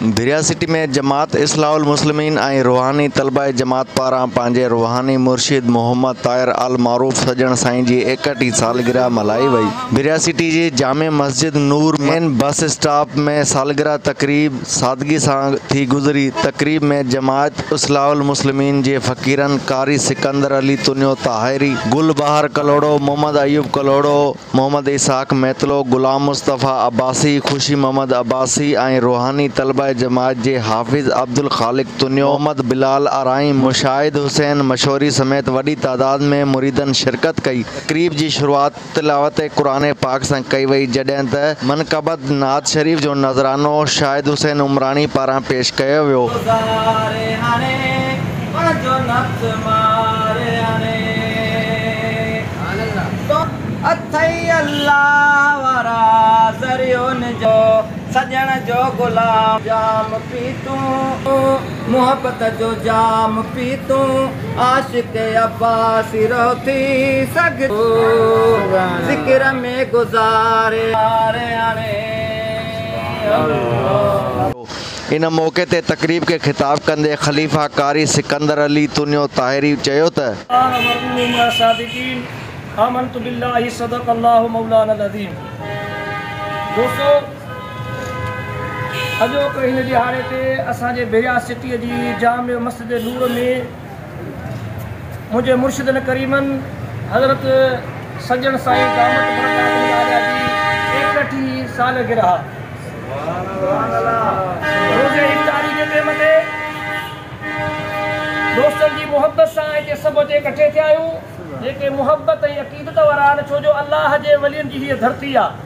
بریاسٹی میں جماعت اسلاع المسلمین روحانی طلبہ جماعت پارا پانے روحانی مرشد محمد طاعر ال معروف سجن سائی کی جی اکٹھی سالگرہ ملائی وی بریاسٹ جی جامع مسجد نور مین بس اسٹاپ میں سالگرہ تقریب سادگی سے گزری۔ تقریب میں جماعت اسلاع المسلمین کے فقیراً کاری سکندر علی تنوع تاہری گل بہار کلوڑو، محمد ایوب کلوڑو، محمد اسحاق میتلو، غلام مصطفیٰ عباسی، خوشی محمد عباسی روحانی طلبا جماعت جے حافظ عبد الخالق محمد بلال آرائم مشاہد حسین مشوری سمیت وڈی تعداد میں مریدن شرکت کئی۔ قریب جی شروعات تلاوت قرآن پاک سان کئی وئی جڈیں تے منقبت نعت شریف جو نظرانو شاہد حسین عمرانی پاراں پیش کیا ویو۔ اللہ ورا ذریون جو سجڻ جو غلام جام پي تون محبت جو جام پي تون آشڪ عباس رو ٿي سگهه ذڪر ۾ گذاري ان موقعي تي تڪريب کي خطاب ڪندي خليفا ڪاري سڪندر علي تنيو تاهري چيو ته دوستو اڄوڪي هن ڏهاڙي تي اسان جي بيريا سٽيءَ جي جام مسجد نور ۾ منهنجي مرشدن ڪريمن حضرت دوستن جي محبت سان ڇو جو الله جي ولين جي هيءَ ڌرتي آهي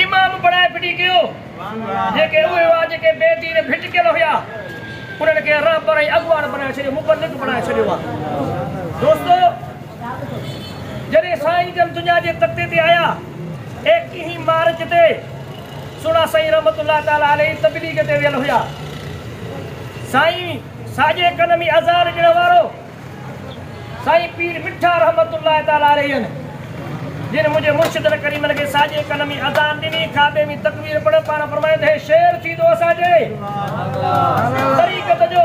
امام بڻائي ڦٽي ڪيو؟ جيڪي اهي هئا جيڪي بيدين ڀٽڪيل هئا انهن کي رهبر ۽ اڳواڻ بڻائي ڇڏيو مبلڪ بڻائي ڇڏيو آهي دوستو جڏهن سائين جن دنيا جي تختي تي آيا ايڪويهه مارچ تي سڻا سائين اليه تبليگ تي ويل هئا. سائين ساڄي ڪن ۾ اذان ڏيڻ وارو سائين پير مٺا رهمتلاهه تالا اليه آهن جن مجھے مرشد کریم کے ساجے کلمی اذان دینی کعبے میں تکبیر پڑھ پانا فرمائے تھے شیر تھی دو ساجے۔ طریقت جو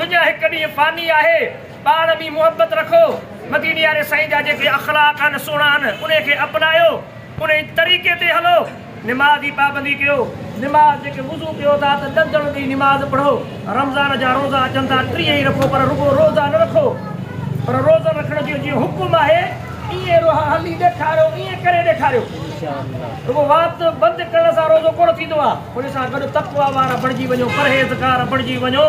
دنيا هڪ ڏينهن فاني آهي. پاڻ به محبت رکو. مديني واري سائين جا جيڪي اخلاڪ آهن سهڻا آهن ان کي اپنايو. ان طريقي تي هلو. نماز جي پابندي ڪيو. نماز جيڪي وضو ڪيو ٿا ته ڏندڻ ڏينهن نماز پڙهو. رمضان جا روزا اچن ٿا ٽيهه ئي رکو پر رڳو روزا نه رکو. پر روزا رکڻ جو جيئن حڪم آهي ائين روها هلي ڏيکاريو ائين ڪري ڏيکاريو. رڳو وات بند ڪرڻ سان روزو ڪونه ٿيندو آهي. ان سان گڏ تڪوا وارا بڻجي وڃو پرهيزگار بڻجي وڃو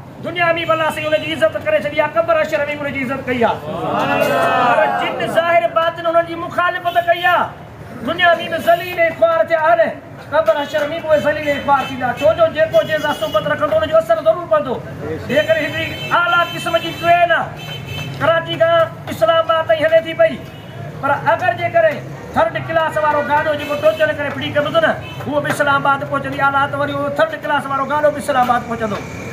دنيا ۾ به الله سائين ان جي عزت ڪري ڇڏي آهي قبر اشر ۾ به ان جي عزت ڪئي آهي. پر جن ظاهر باطن انهن جي مکالفت ڪئي آهي دنيا ۾ ذليل اخبار ٿيا آهن. قبر اشر ۾ اهي ذليل اخبار ٿيندا. ڇو جو جيڪو جنهن سان سوبت رکندو ان جو اثر ضرور پوندو. جيڪڏهن هڪڙي اعليٰ قسم جي ٽرين آهي ڪراچي کان اسلاماباد تائين هلي ٿي پئي. پر اگر جيڪڏهن ٿرڊ ڪلاس وارو گانو جيڪو ٽوچن ڪري فري ڪندو نه اهو به اسلاماباد پهچندي. اعليٰ ته وري اهو ٿرڊ ڪلاس وارو گانو به اسلاماباد پهچندو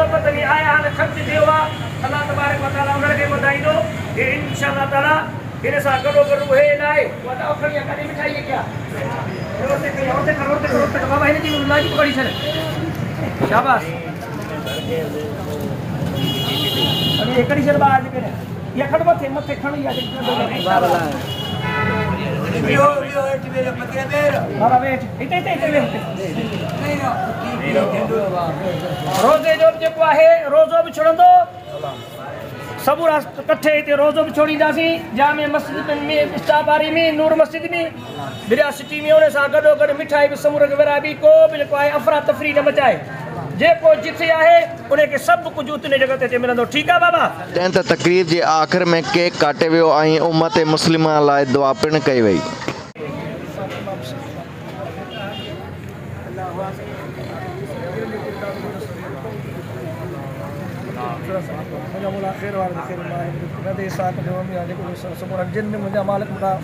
محبت میں آیا ہے شخص دیوا اللہ تبارک و تعالی انہوں نے بتائی دو کہ انشاءاللہ تعالی انہیں سا کرو کرو ہے نہ ہے۔ وہ اخری اکانی مٹھائی ہے کیا؟ شاباس یہ کڑی شرب آج کریں یہ کڑ مت ہے مت ہے، کھڑی آج کریں روزے روز بھی چھڑ سبرا کٹھے روز بھی چھوڑی دیں جامع مسجد میں نور مسجد میں گڑو گھوڑ مٹائی بھی سمرہ بھی کوئی افرا تفری نہ بچائے جے کو جتھے آئے انہیں کے سب کو جوتنے جگہ تھے ملندو۔ ٹھیک ہے بابا؟ تین تھا تقریب جے آخر میں کیک کاٹے ہوئے آئیں امت مسلمہ لائے دعا پرن کئی وئی۔ مجھا مولا خیر وارد خیر اللہ میں دے ساتھ جو ہمیں آجے کو سمورا جن میں مجھا مالک مطاب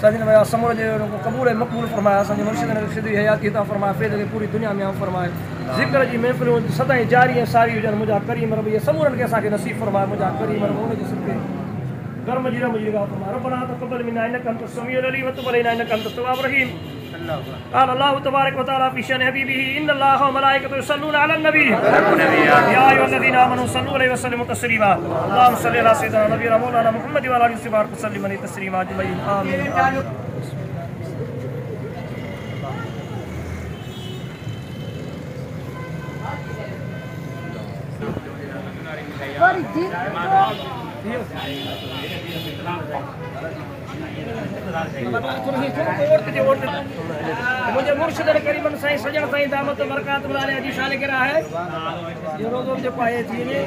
سادین میں سمرا جے لوگ قبول ہے مقبول فرمایا سن مرشد نے رشدی حیات کی تا فرمایا پھر پوری دنیا میں عام فرمایا ذکر جی محفل سدائیں جاری ہے ساری جن مجھا کریم رب یہ سمورن کے اساں کے نصیب فرمایا مجھا کریم رب ان کے سکے گرم جی رب جی کا فرمایا رب نا تو قبل منا ان کن تو سمیع علی و تو بلینا ان کن تو ثواب رحیم قال الله تبارك وتعالى في شأن حبيبه إن الله وملائكته يصلون على النبي. يا أيها الذين آمنوا صلوا عليه وسلموا تسليما. اللهم صل على سيدنا نبينا مولانا محمد وعلى آله وصحبه وسلم تسليما أجمعين. آمين. آمين. مجھے مرشد کریم سائی سجن سائی دامت برکات ملالے جی شالگرہ ہے یہ روزوں جو پائے تھی نے